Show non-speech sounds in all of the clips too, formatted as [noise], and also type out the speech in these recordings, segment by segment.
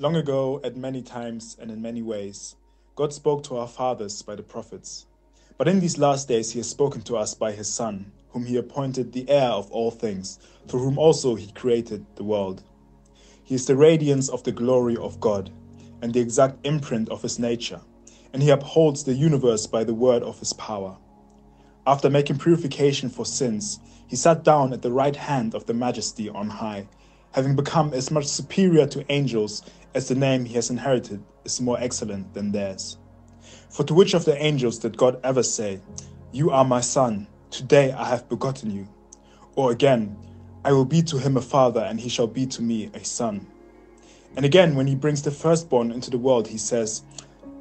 Long ago, at many times and in many ways, God spoke to our fathers by the prophets. But in these last days, He has spoken to us by His Son, whom He appointed the heir of all things, through whom also He created the world. He is the radiance of the glory of God, and the exact imprint of His nature, and He upholds the universe by the word of His power. After making purification for sins, He sat down at the right hand of the Majesty on high, having become as much superior to angels as the name He has inherited is more excellent than theirs. For to which of the angels did God ever say, You are my son, today I have begotten you? Or again, I will be to him a father, and he shall be to me a son. And again, when he brings the firstborn into the world, he says,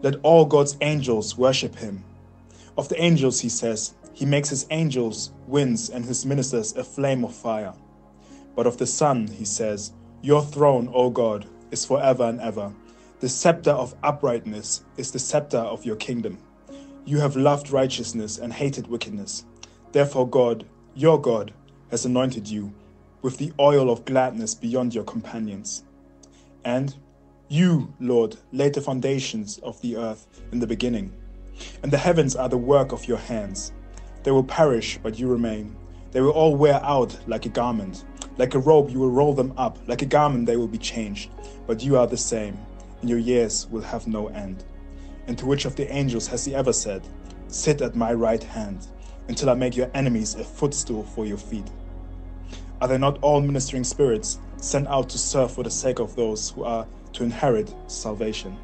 Let all God's angels worship him. Of the angels, he says, He makes his angels winds and his ministers a flame of fire. But of the Son, he says, Your throne, O God, is forever and ever the scepter of uprightness is the scepter of your kingdom. You have loved righteousness and hated wickedness. Therefore, God, your God, has anointed you with the oil of gladness beyond your companions. And you, Lord, laid the foundations of the earth in the beginning, and the heavens are the work of your hands. They will perish, but you remain. They will all wear out like a garment. Like a robe, you will roll them up. Like a garment, they will be changed. But you are the same and your years will have no end. And to which of the angels has he ever said, Sit at my right hand, until I make your enemies a footstool for your feet? Are they not all ministering spirits sent out to serve for the sake of those who are to inherit salvation?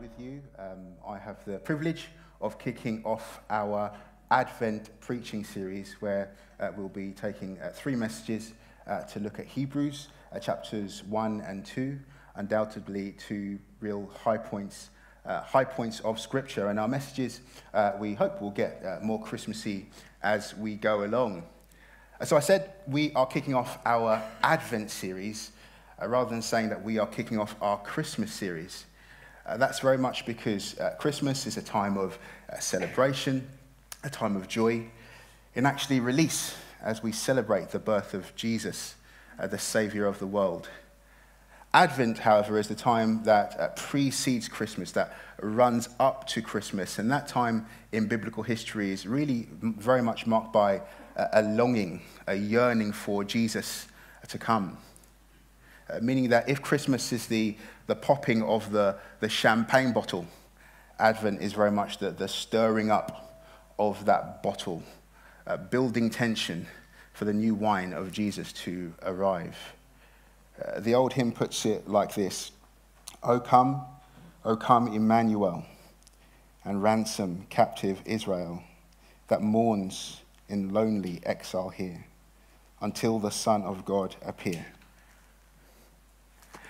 With you, um, I have the privilege of kicking off our Advent preaching series where uh, we'll be taking uh, three messages uh, to look at Hebrews uh, chapters 1 and 2, undoubtedly two real high points, uh, high points of Scripture. And our messages, uh, we hope, will get uh, more Christmassy as we go along. Uh, so I said we are kicking off our Advent series uh, rather than saying that we are kicking off our Christmas series. that's very much because Christmas is a time of celebration, a time of joy, and actually release as we celebrate the birth of Jesus uh, the Savior of the world. Advent, however, is the time that uh, precedes Christmas, that runs up to Christmas. And that time in biblical history is really very much marked by a, longing, a yearning for Jesus to come. Uh, meaning that if Christmas is the, the popping of the, the champagne bottle, Advent is very much the, the stirring up of that bottle, uh, building tension for the new wine of Jesus to arrive. Uh, the old hymn puts it like this O come, O come, Emmanuel, and ransom captive Israel that mourns in lonely exile here until the Son of God appear.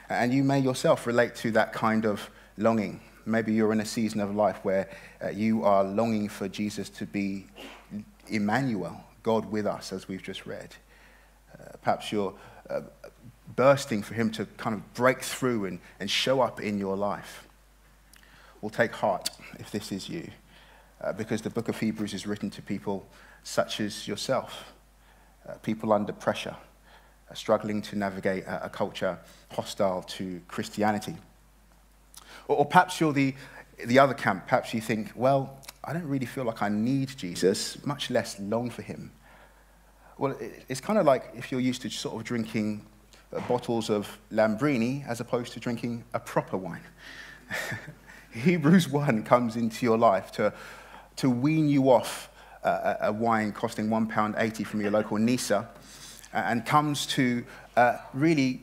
And you may yourself relate to that kind of longing. Maybe you're in a season of life where uh, you are longing for Jesus to be Emmanuel, God with us, as we've just read. Uh, perhaps you're uh, bursting for Him to kind of break through and, and show up in your life. Well, take heart if this is you, uh, because the book of Hebrews is written to people such as yourself, uh, people under pressure, uh, struggling to navigate a, a, culture hostile to Christianity. Or, or perhaps you're the, the other camp. Perhaps you think, well, I don't really feel like I need Jesus, much less long for him. Well, it's kind of like if you're used to sort of drinking uh, bottles of Lambrini as opposed to drinking a proper wine. [laughs] Hebrews 1 comes into your life to, to wean you off uh, a wine costing £1.80 from your local Nisa and comes to uh, really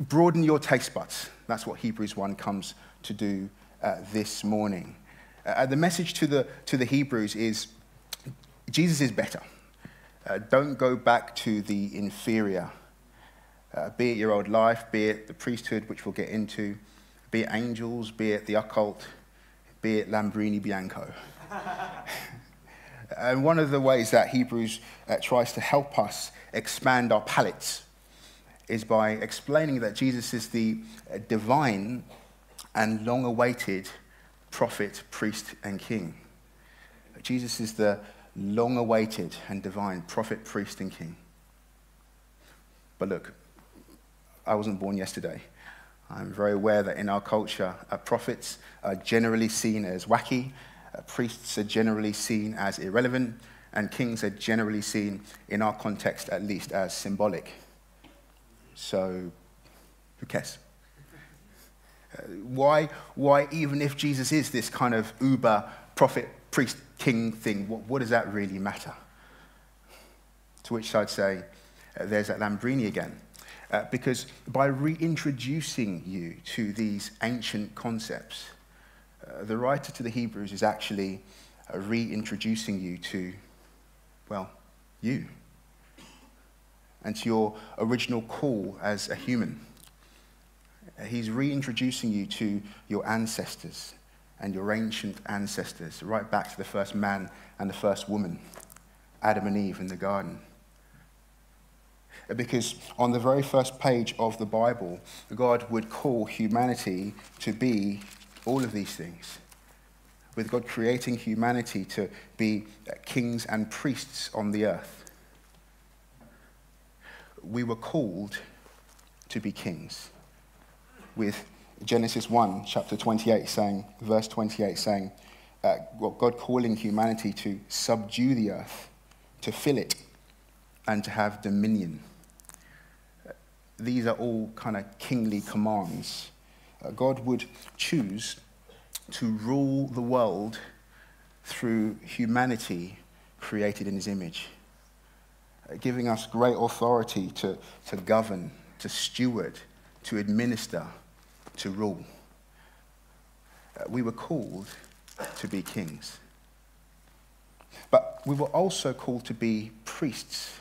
broaden your taste buds. That's what Hebrews 1 comes to do uh, this morning. Uh, the message to the, to the Hebrews is Jesus is better. Uh, don't go back to the inferior, uh, be it your old life, be it the priesthood, which we'll get into, be it angels, be it the occult, be it Lambrini Bianco. [laughs] and one of the ways that Hebrews uh, tries to help us expand our palates is by explaining that Jesus is the uh, divine and long awaited prophet, priest, and king. Jesus is the long awaited and divine prophet, priest, and king. But look, I wasn't born yesterday. I'm very aware that in our culture, uh, prophets are generally seen as wacky, uh, priests are generally seen as irrelevant, and kings are generally seen, in our context at least, as symbolic. So, who cares? Why, why, even if Jesus is this kind of uber prophet, priest, king thing, what, what does that really matter? To which I'd say, uh, there's that Lambrini again. Uh, because by reintroducing you to these ancient concepts, uh, the writer to the Hebrews is actually uh, reintroducing you to, well, you, and to your original call as a human. Uh, he's reintroducing you to your ancestors and your ancient ancestors, right back to the first man and the first woman, Adam and Eve in the garden. Because on the very first page of the Bible, God would call humanity to be all of these things. With God creating humanity to be kings and priests on the earth. We were called to be kings. With Genesis 1, chapter 28, saying, verse 28, saying, uh, God calling humanity to subdue the earth, to fill it, and to have dominion these are all kind of kingly commands. Uh, God would choose to rule the world through humanity created in his image, uh, giving us great authority to, to govern, to steward, to administer, to rule. Uh, we were called to be kings. But we were also called to be priests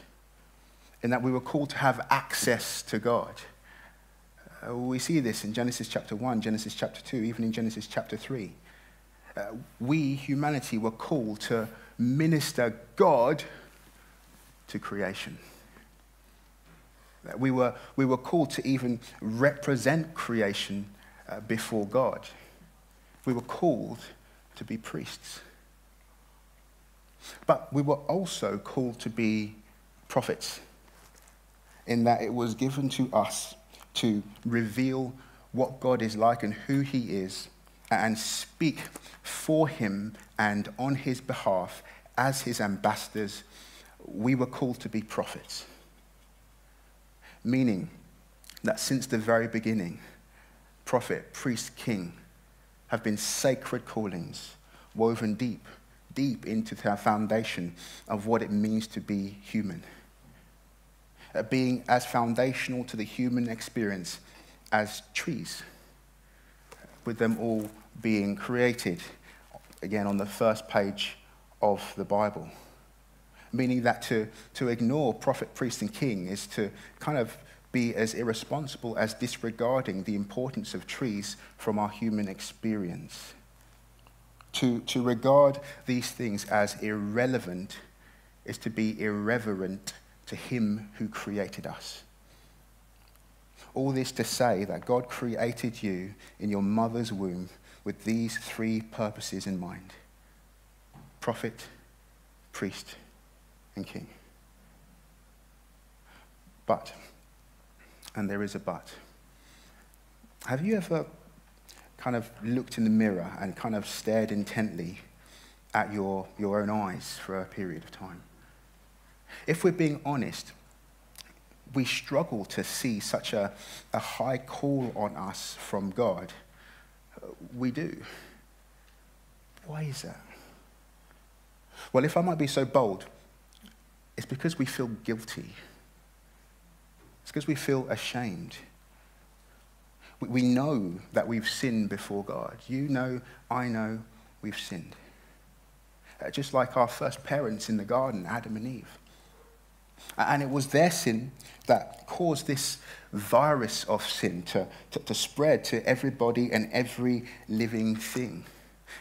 in that we were called to have access to God. Uh, we see this in Genesis chapter 1, Genesis chapter 2, even in Genesis chapter 3. Uh, we, humanity, were called to minister God to creation. Uh, we were, we were called to even represent creation uh, before God. We were called to be priests. But we were also called to be prophets in that it was given to us to reveal what God is like and who he is and speak for him and on his behalf as his ambassadors. We were called to be prophets, meaning that since the very beginning, prophet, priest, king have been sacred callings woven deep, deep into the foundation of what it means to be human uh, being as foundational to the human experience as trees, with them all being created, again, on the first page of the Bible. Meaning that to, to ignore prophet, priest, and king is to kind of be as irresponsible as disregarding the importance of trees from our human experience. To, to regard these things as irrelevant is to be irreverent to Him who created us. All this to say that God created you in your mother's womb with these three purposes in mind prophet, priest, and king. But, and there is a but, have you ever kind of looked in the mirror and kind of stared intently at your, your own eyes for a period of time? If we're being honest, we struggle to see such a, a high call on us from God. We do. Why is that? Well, if I might be so bold, it's because we feel guilty. It's because we feel ashamed. We know that we've sinned before God. You know, I know we've sinned. Uh, just like our first parents in the garden, Adam and Eve. And it was their sin that caused this virus of sin to, to, to, spread to everybody and every living thing.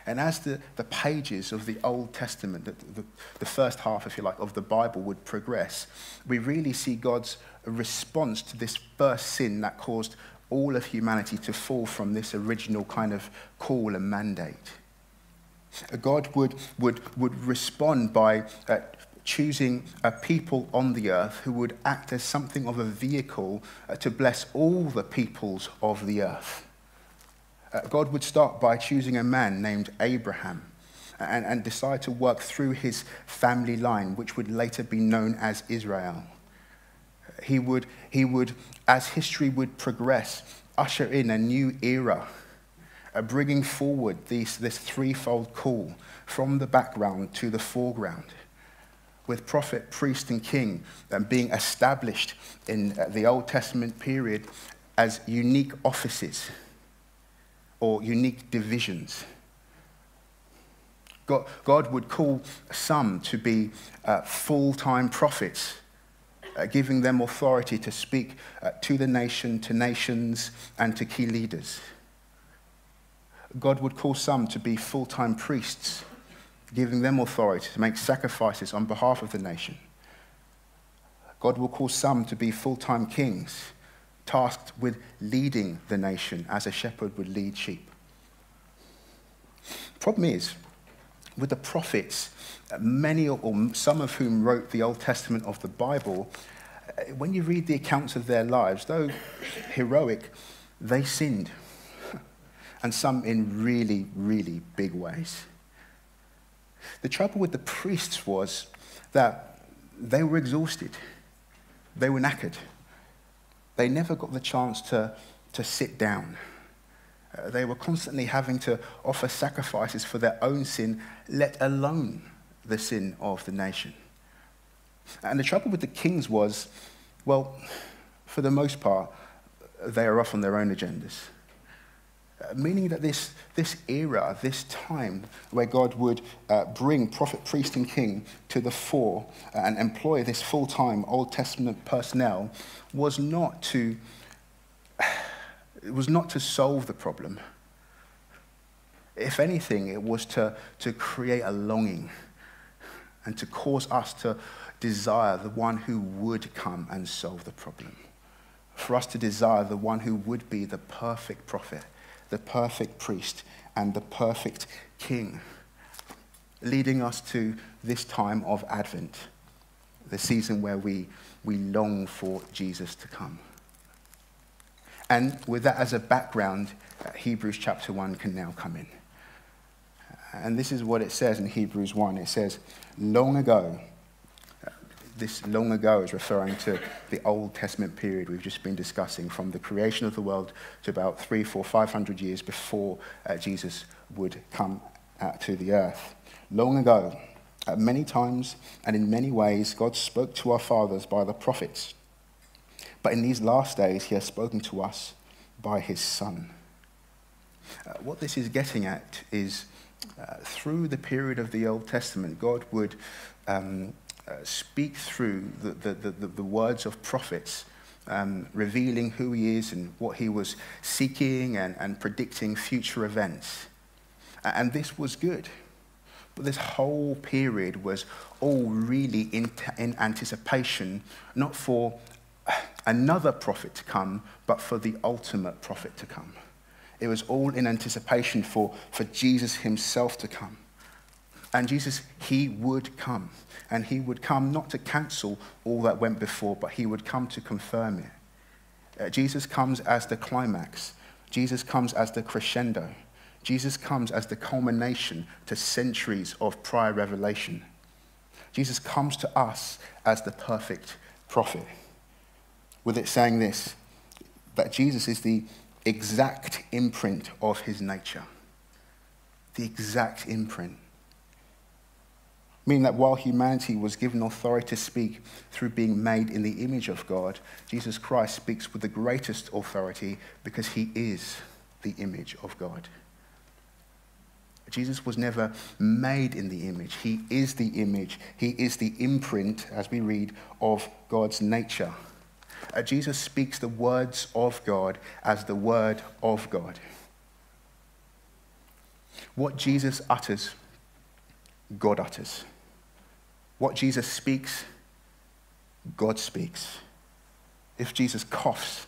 And as the, the pages of the Old Testament, the, the, the first half, if you like, of the Bible would progress, we really see God's response to this first sin that caused all of humanity to fall from this original kind of call and mandate. God would, would, would respond by uh, choosing a people on the earth who would act as something of a vehicle uh, to bless all the peoples of the earth. Uh, God would start by choosing a man named Abraham and, and decide to work through his family line, which would later be known as Israel. He would, he would, as history would progress, usher in a new era, uh, bringing forward these, this threefold call from the background to the foreground, with prophet, priest, and king um, being established in uh, the Old Testament period as unique offices or unique divisions. God, God would call some to be uh, full time prophets, uh, giving them authority to speak uh, to the nation, to nations, and to key leaders. God would call some to be full time priests, giving them authority to make sacrifices on behalf of the nation. God will call some to be full time kings, tasked with leading the nation as a shepherd would lead sheep. Problem is, with the prophets, many or some of whom wrote the Old Testament of the Bible, uh, when you read the accounts of their lives, though heroic, they sinned. [laughs] And some in really, really big ways. The trouble with the priests was that they were exhausted, they were knackered. They never got the chance to, to sit down. Uh, they were constantly having to offer sacrifices for their own sin, let alone the sin of the nation. And the trouble with the kings was, well, for the most part, they are off on their own agendas. Uh, meaning that this, this era, this time where God would uh, bring prophet, priest, and king to the fore and employ this full time Old Testament personnel was not to it [sighs] was not to solve the problem. If anything, it was to, to create a longing and to cause us to desire the one who would come and solve the problem. For us to desire the one who would be the perfect prophet, the perfect priest, and the perfect king, leading us to this time of Advent, the season where we, we long for Jesus to come. And with that as a background, uh, Hebrews chapter 1 can now come in. And this is what it says in Hebrews 1. It says, Long ago, this long ago is referring to the Old Testament period we've just been discussing, from the creation of the world to about three, four, five hundred years before uh, Jesus would come uh, to the earth. Long ago, uh, many times and in many ways, God spoke to our fathers by the prophets. But in these last days, he has spoken to us by his Son. Uh, what this is getting at is uh, through the period of the Old Testament, God would um, speak through the, the, the, the, words of prophets, um, revealing who he is and what he was seeking and, and predicting future events. And this was good. But this whole period was all really in, in anticipation, not for another prophet to come, but for the ultimate prophet to come. It was all in anticipation for, for Jesus himself to come. And Jesus, he would come. And he would come not to cancel all that went before, but he would come to confirm it. Uh, Jesus comes as the climax, Jesus comes as the crescendo. Jesus comes as the culmination to centuries of prior revelation. Jesus comes to us as the perfect prophet with it saying this that Jesus is the exact imprint of his nature. The exact imprint. Meaning that while humanity was given authority to speak through being made in the image of God, Jesus Christ speaks with the greatest authority because he is the image of God. Jesus was never made in the image. He is the image. He is the imprint, as we read, of God's nature uh, Jesus speaks the words of God as the word of God. What Jesus utters, God utters. What Jesus speaks, God speaks. If Jesus coughs,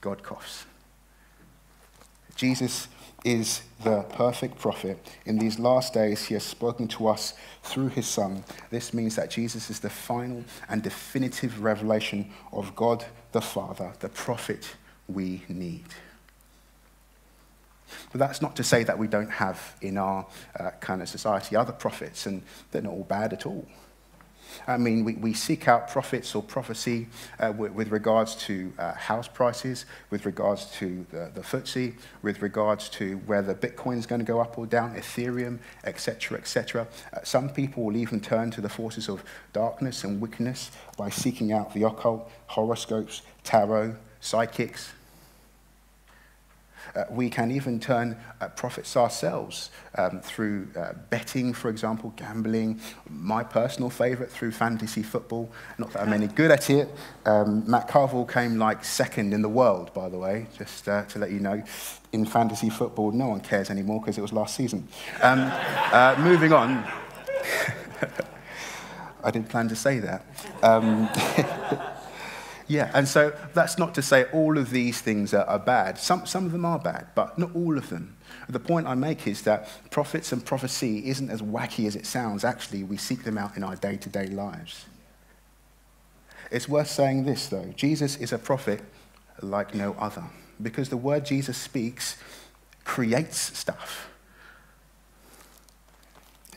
God coughs. Jesus is the perfect prophet. In these last days, he has spoken to us through his Son. This means that Jesus is the final and definitive revelation of God the Father, the prophet we need. But that's not to say that we don't have in our uh, kind of society other prophets, and they're not all bad at all. I mean, we, we seek out prophets or prophecy uh, with, with, regards to uh, house prices, with regards to the, the FTSE, with regards to whether Bitcoin is going to go up or down, Ethereum, etc., etc. Uh, some people will even turn to the forces of darkness and wickedness by seeking out the occult, horoscopes, tarot, psychics, uh, we can even turn uh, profits ourselves um, through uh, betting, for example, gambling. My personal favourite through fantasy football. Not that I'm any good at it. Um, Matt Carville came like second in the world, by the way, just uh, to let you know. In fantasy football, no one cares anymore because it was last season. Um, uh, moving on. [laughs] I didn't plan to say that. [laughs] Yeah, and so that's not to say all of these things are, are, bad. Some, some of them are bad, but not all of them. The point I make is that prophets and prophecy isn't as wacky as it sounds. Actually, we seek them out in our day to day lives. It's worth saying this, though Jesus is a prophet like no other, because the word Jesus speaks creates stuff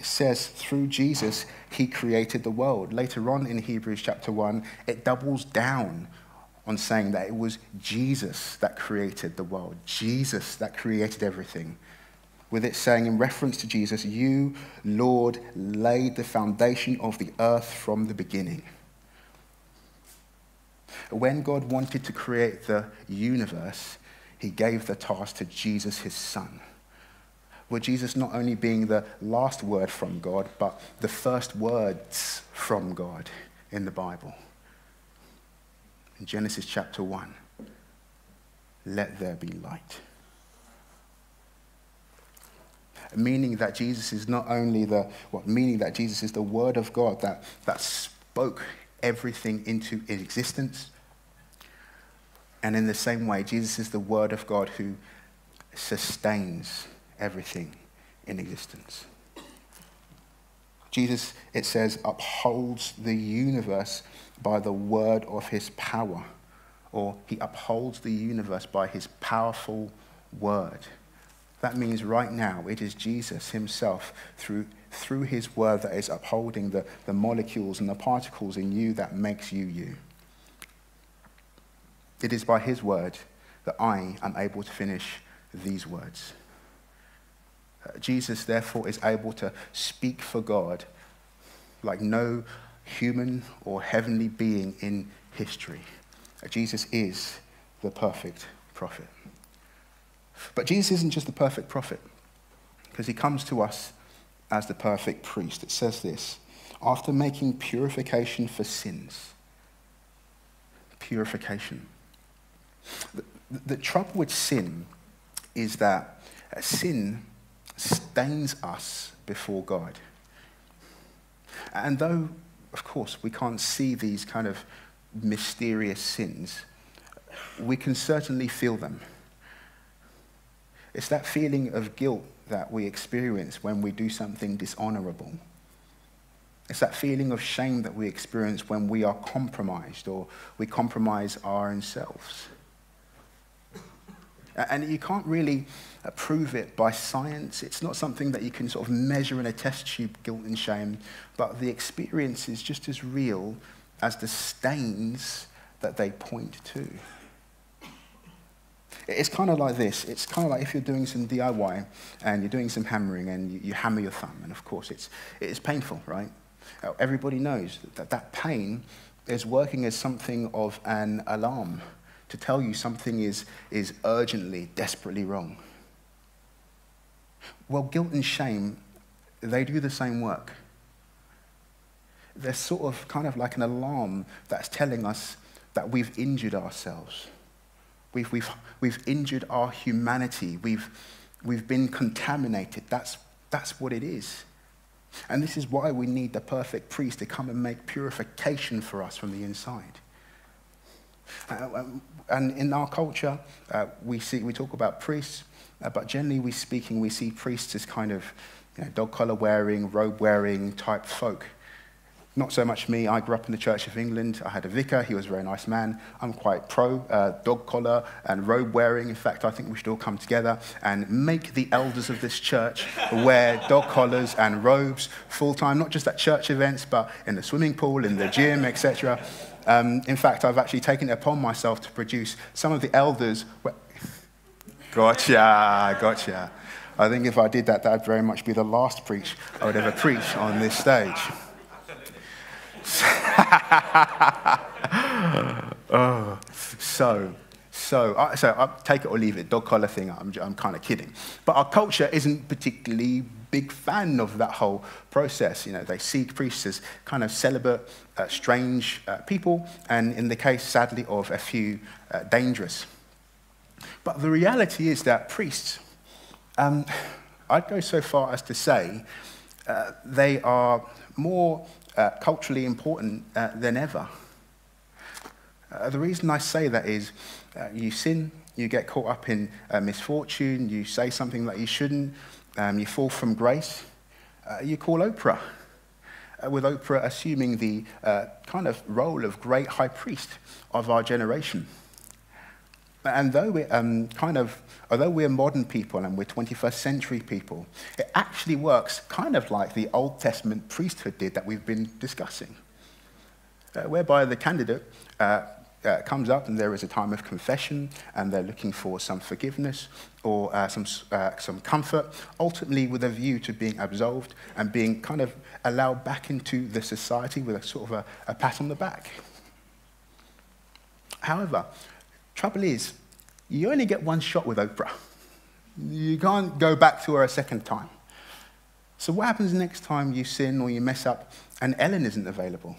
says through Jesus, he created the world. Later on in Hebrews chapter 1, it doubles down on saying that it was Jesus that created the world, Jesus that created everything. With it saying, in reference to Jesus, You, Lord, laid the foundation of the earth from the beginning. When God wanted to create the universe, he gave the task to Jesus, his son with Jesus not only being the last word from God, but the first words from God in the Bible. In Genesis chapter 1, let there be light. Meaning that Jesus is not only the, what, meaning that Jesus is the Word of God that, that spoke everything into existence. And in the same way, Jesus is the Word of God who sustains everything in existence. Jesus, it says, upholds the universe by the word of his power, or he upholds the universe by his powerful word. That means right now it is Jesus himself through, through his word that is upholding the, the molecules and the particles in you that makes you you. It is by his word that I am able to finish these words. Uh, Jesus, therefore, is able to speak for God like no human or heavenly being in history. Uh, Jesus is the perfect prophet. But Jesus isn't just the perfect prophet, because he comes to us as the perfect priest. It says this after making purification for sins. Purification. The, the trouble with sin is that sin stains us before God. And though, of course, we can't see these kind of mysterious sins, we can certainly feel them. It's that feeling of guilt that we experience when we do something dishonorable. It's that feeling of shame that we experience when we are compromised or we compromise our own selves. And you can't really prove it by science. It's not something that you can sort of measure in a test tube, guilt and shame, but the experience is just as real as the stains that they point to. It's kind of like this. It's kind of like if you're doing some DIY and you're doing some hammering and you, you hammer your thumb, and of course it's, it's painful, right? Everybody knows that that pain is working as something of an alarm to tell you something is, is urgently, desperately wrong. Well, guilt and shame, they do the same work. They're sort of kind of like an alarm that's telling us that we've injured ourselves. We've, we've, we've injured our humanity. We've, we've been contaminated. That's, that's what it is. And this is why we need the perfect priest to come and make purification for us from the inside. Uh, um, and in our culture, uh, we, see, we talk about priests, Uh, but generally we speaking, we see priests as kind of you know, dog collar wearing, robe wearing type folk. Not so much me. I grew up in the Church of England. I had a vicar. He was a very nice man. I'm quite pro uh, dog collar and robe wearing. In fact, I think we should all come together and make the elders of this church wear dog collars and robes full time, not just at church events, but in the swimming pool, in the gym, etc. Um, in fact, I've actually taken it upon myself to produce some of the elders. Gotcha, gotcha. I think if I did that, that'd very much be the last preach I would ever preach on this stage. oh, [laughs] so, so, uh, so I'll take it or leave it. Dog collar thing. I'm, I'm kind of kidding, but our culture isn't particularly big fan of that whole process. You know, they see priests as kind of celibate, uh, strange uh, people, and in the case, sadly, of a few, uh, dangerous. But the reality is that priests, um, I'd go so far as to say, uh, they are more uh, culturally important uh, than ever. The reason I say that is you sin, you get caught up in misfortune, you say something that you shouldn't, um, you fall from grace, uh, you call Oprah. with Oprah assuming the kind of role of great high priest of our generation. And though we're um, kind of, although we're modern people and we're 21st century people, it actually works kind of like the Old Testament priesthood did that we've been discussing, uh, whereby the candidate uh, comes up and there is a time of confession and they're looking for some forgiveness or uh, some, uh, some comfort, ultimately with a view to being absolved and being kind of allowed back into the society with a sort of a, a pat on the back. However, Trouble is, you only get one shot with Oprah. You can't go back to her a second time. So, what happens next time you sin or you mess up and Ellen isn't available?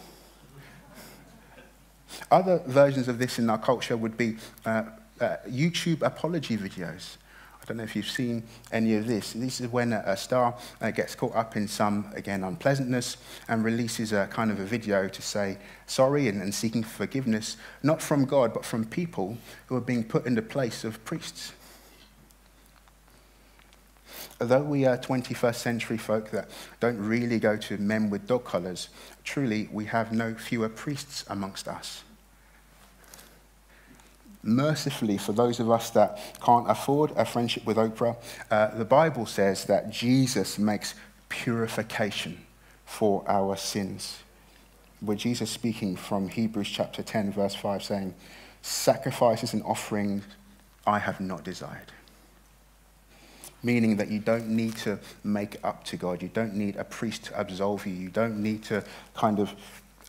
Other versions of this in our culture would be uh, uh, YouTube apology videos. I don't know if you've seen any of this. This is when a, star uh, gets caught up in some, again, unpleasantness and releases a kind of a video to say sorry and, and seeking forgiveness, not from God, but from people who are being put in the place of priests. Although we are 21st century folk that don't really go to men with dog collars, truly we have no fewer priests amongst us mercifully for those of us that can't afford a friendship with Oprah, uh, the Bible says that Jesus makes purification for our sins. Where Jesus speaking from Hebrews chapter 10, verse 5, saying, Sacrifices and offerings I have not desired. Meaning that you don't need to make up to God. You don't need a priest to absolve you. You don't need to kind of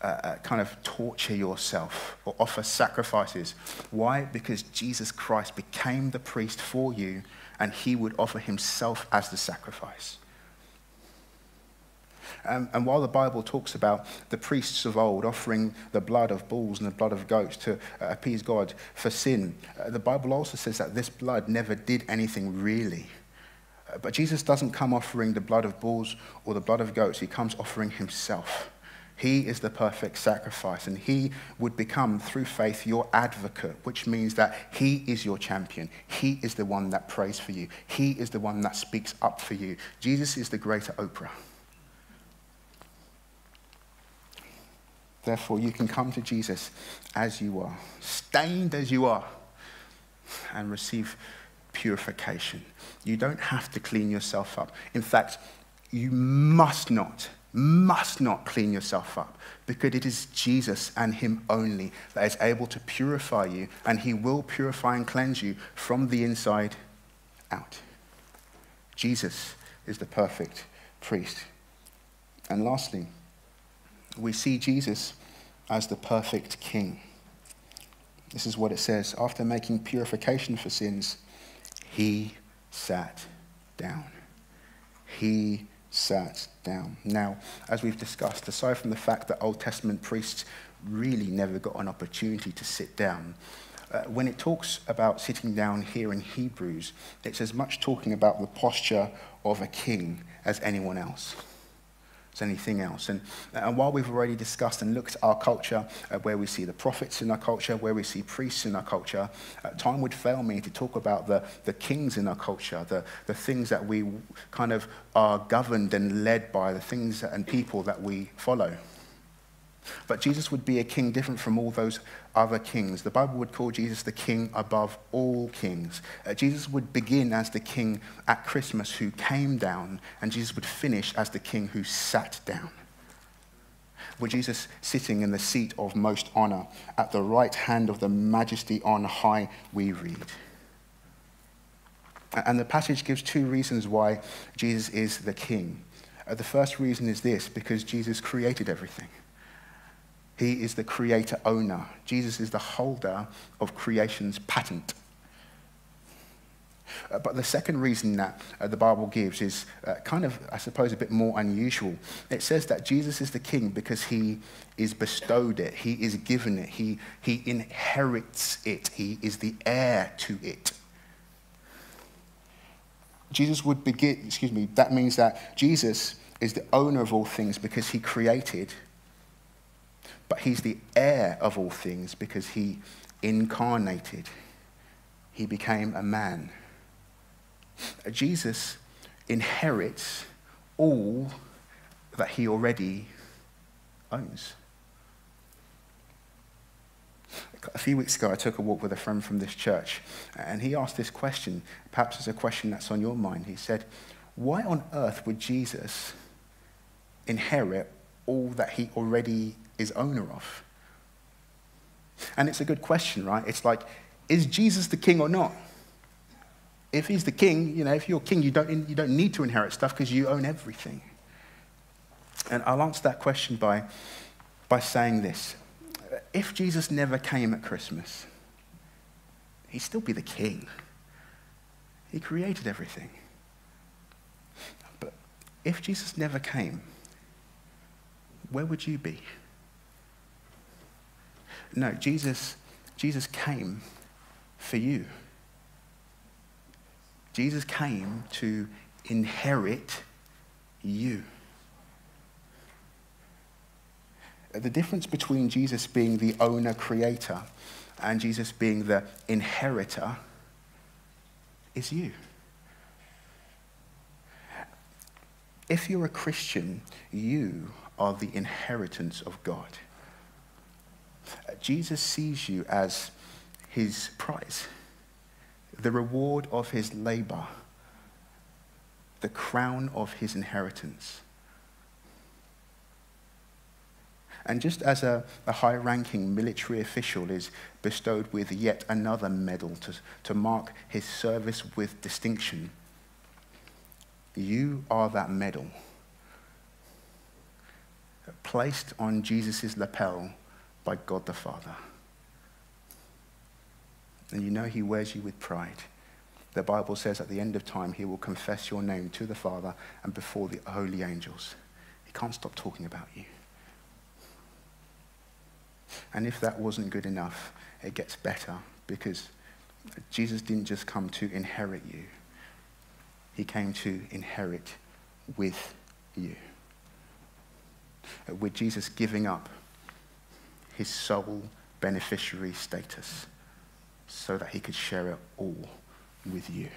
uh, uh, kind of torture yourself or offer sacrifices. Why? Because Jesus Christ became the priest for you and he would offer himself as the sacrifice. Um, and while the Bible talks about the priests of old offering the blood of bulls and the blood of goats to uh, appease God for sin, uh, the Bible also says that this blood never did anything really. But Jesus doesn't come offering the blood of bulls or the blood of goats, he comes offering himself. He is the perfect sacrifice, and He would become, through faith, your advocate, which means that He is your champion. He is the one that prays for you, He is the one that speaks up for you. Jesus is the greater Oprah. Therefore, you can come to Jesus as you are, stained as you are, and receive purification. You don't have to clean yourself up. In fact, you must not must not clean yourself up because it is Jesus and Him only that is able to purify you, and He will purify and cleanse you from the inside out. Jesus is the perfect priest. And lastly, we see Jesus as the perfect king. This is what it says after making purification for sins, he sat down. He sat down. Now, as we've discussed, aside from the fact that Old Testament priests really never got an opportunity to sit down, uh, when it talks about sitting down here in Hebrews, it's as much talking about the posture of a king as anyone else. As anything else. And, and while we've already discussed and looked at our culture, uh, where we see the prophets in our culture, where we see priests in our culture, uh, time would fail me to talk about the, the kings in our culture, the, the things that we kind of are governed and led by, the things and people that we follow. But Jesus would be a king different from all those other kings. The Bible would call Jesus the king above all kings. Uh, Jesus would begin as the king at Christmas who came down, and Jesus would finish as the king who sat down. With Jesus sitting in the seat of most honor, at the right hand of the majesty on high, we read. And the passage gives two reasons why Jesus is the king. Uh, the first reason is this because Jesus created everything. He is the creator owner. Jesus is the holder of creation's patent. Uh, but the second reason that uh, the Bible gives is uh, kind of, I suppose, a bit more unusual. It says that Jesus is the king because he is bestowed it, he is given it, he, he inherits it, he is the heir to it. Jesus would begin, excuse me, that means that Jesus is the owner of all things because he created he's the heir of all things because he incarnated. He became a man. Jesus inherits all that he already owns. A few weeks ago, I took a walk with a friend from this church, and he asked this question. Perhaps it's a question that's on your mind. He said, Why on earth would Jesus inherit all that he already is owner of? And it's a good question, right? It's like, is Jesus the king or not? If he's the king, you know, if you're king, you don't, you don't need to inherit stuff because you own everything. And I'll answer that question by, by saying this. If Jesus never came at Christmas, he'd still be the king. He created everything. But if Jesus never came, where would you be? No, Jesus, Jesus came for you. Jesus came to inherit you. The difference between Jesus being the owner creator and Jesus being the inheritor is you. If you're a Christian, you are the inheritance of God. Jesus sees you as his prize, the reward of his labor, the crown of his inheritance. And just as a, a high ranking military official is bestowed with yet another medal to, to mark his service with distinction, you are that medal placed on Jesus' lapel by God the Father. And you know he wears you with pride. The Bible says at the end of time, he will confess your name to the Father and before the holy angels. He can't stop talking about you. And if that wasn't good enough, it gets better because Jesus didn't just come to inherit you, he came to inherit with you. With Jesus giving up his sole beneficiary status so that he could share it all with you.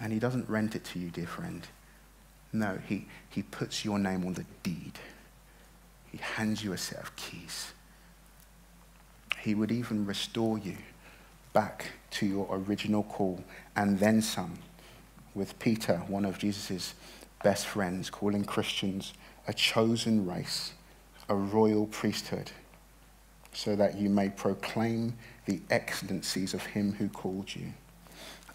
And he doesn't rent it to you, dear friend. No, he, he puts your name on the deed. He hands you a set of keys. He would even restore you back to your original call and then some, with Peter, one of Jesus' best friends, calling Christians a chosen race a royal priesthood, so that you may proclaim the excellencies of him who called you.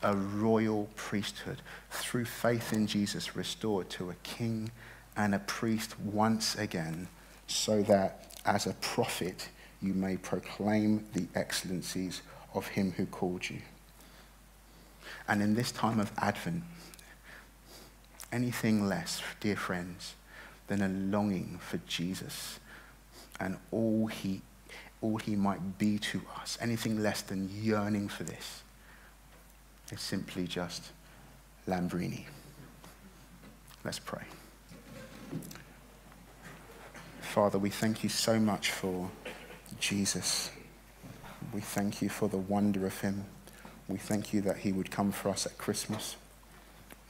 A royal priesthood, through faith in Jesus, restored to a king and a priest once again, so that as a prophet you may proclaim the excellencies of him who called you. And in this time of Advent, anything less, dear friends, than a longing for Jesus and all he, all he might be to us, anything less than yearning for this, is simply just Lambrini. Let's pray. Father, we thank you so much for Jesus. We thank you for the wonder of him. We thank you that he would come for us at Christmas.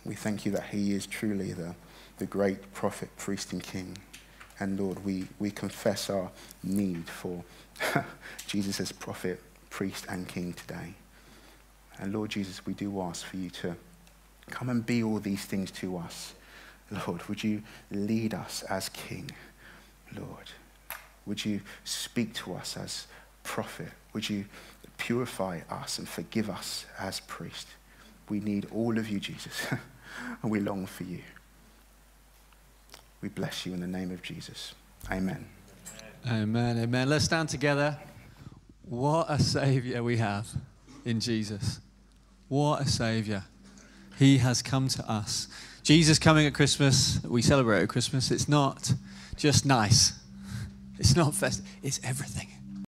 We thank you that he is truly the, the great prophet, priest, and king. And Lord, we, we confess our need for [laughs] Jesus as prophet, priest, and king today. And Lord Jesus, we do ask for you to come and be all these things to us. Lord, would you lead us as king? Lord, would you speak to us as prophet? Would you purify us and forgive us as priest? We need all of you, Jesus, [laughs] and we long for you. We bless you in the name of Jesus. Amen. Amen. Amen. Let's stand together. What a Savior we have in Jesus. What a Savior. He has come to us. Jesus coming at Christmas, we celebrate at Christmas. It's not just nice, it's not festive, it's everything.